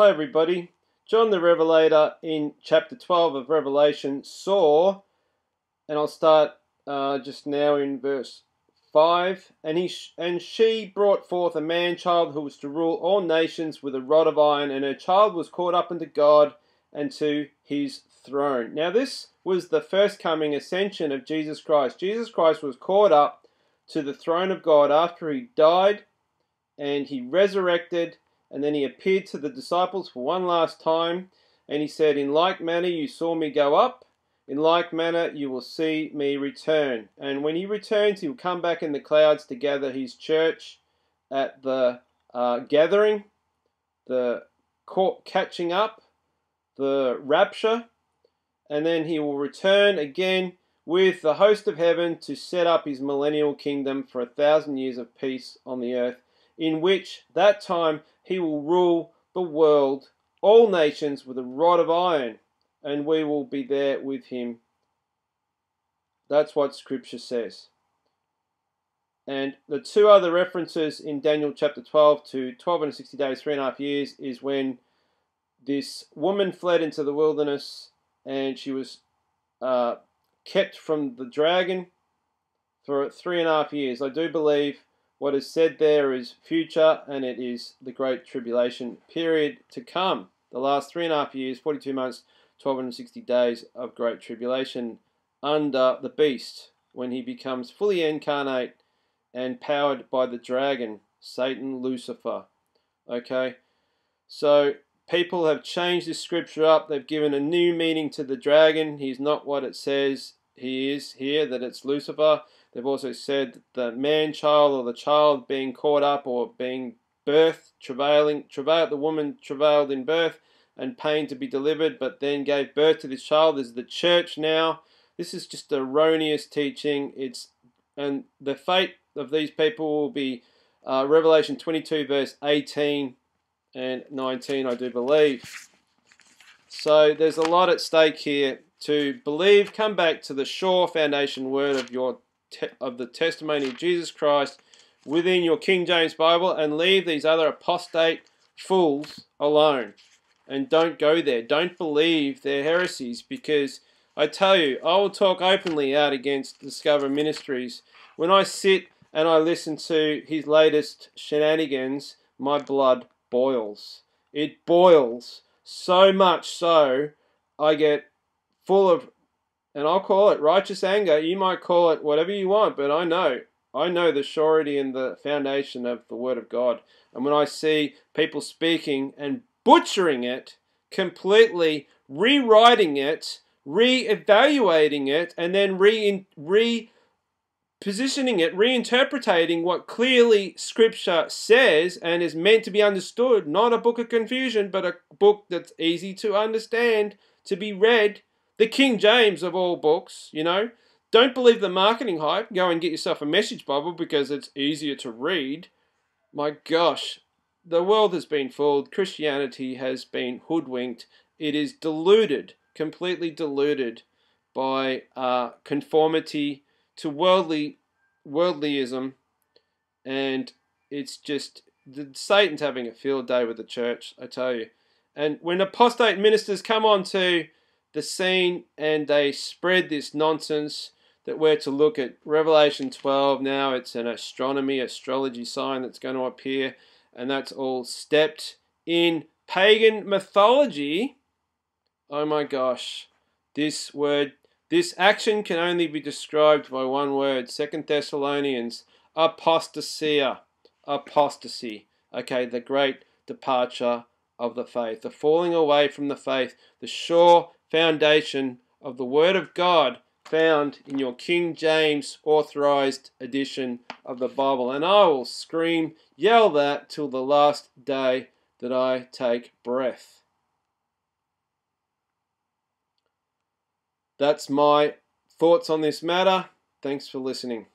Hi, everybody. John the Revelator in chapter 12 of Revelation saw, and I'll start uh, just now in verse 5 and, he and she brought forth a man child who was to rule all nations with a rod of iron, and her child was caught up unto God and to his throne. Now, this was the first coming ascension of Jesus Christ. Jesus Christ was caught up to the throne of God after he died and he resurrected, and then he appeared to the disciples for one last time, and he said, In like manner you saw me go up, in like manner you will see me return. And when he returns, he will come back in the clouds to gather his church at the uh, gathering, the catching up, the rapture, and then he will return again with the host of heaven to set up his millennial kingdom for a thousand years of peace on the earth, in which that time he will rule the world, all nations, with a rod of iron, and we will be there with him. That's what Scripture says. And the two other references in Daniel chapter 12 to 12 and 60 days, three and a half years, is when this woman fled into the wilderness and she was uh, kept from the dragon for three and a half years. I do believe what is said there is future and it is the great tribulation period to come. The last three and a half years, 42 months, 1260 days of great tribulation under the beast when he becomes fully incarnate and powered by the dragon, Satan, Lucifer. Okay, so people have changed this scripture up. They've given a new meaning to the dragon. He's not what it says he is here, that it's Lucifer. They've also said the man child or the child being caught up or being birthed, travailing, travail, the woman travailed in birth and pain to be delivered, but then gave birth to this child is the church now. This is just erroneous teaching. It's and the fate of these people will be uh, Revelation 22 verse 18 and 19, I do believe. So there's a lot at stake here. To believe, come back to the sure foundation word of your of the testimony of Jesus Christ within your King James Bible, and leave these other apostate fools alone. And don't go there. Don't believe their heresies, because I tell you, I will talk openly out against Discover Ministries. When I sit and I listen to his latest shenanigans, my blood boils. It boils so much so I get full of, and I'll call it righteous anger. You might call it whatever you want, but I know. I know the surety and the foundation of the Word of God. And when I see people speaking and butchering it, completely rewriting it, re-evaluating it, and then re re positioning it, reinterpreting what clearly Scripture says and is meant to be understood. Not a book of confusion, but a book that's easy to understand, to be read. The King James of all books, you know. Don't believe the marketing hype. Go and get yourself a message Bible because it's easier to read. My gosh, the world has been fooled. Christianity has been hoodwinked. It is deluded, completely deluded by uh, conformity to worldly worldlyism, and it's just the, Satan's having a field day with the church, I tell you. And when apostate ministers come onto the scene and they spread this nonsense that we're to look at Revelation 12 now, it's an astronomy, astrology sign that's going to appear, and that's all stepped in pagan mythology. Oh my gosh, this word this action can only be described by one word. Second Thessalonians, apostasia, apostasy. Okay, the great departure of the faith, the falling away from the faith, the sure foundation of the Word of God found in your King James authorized edition of the Bible. And I will scream, yell that till the last day that I take breath. That's my thoughts on this matter. Thanks for listening.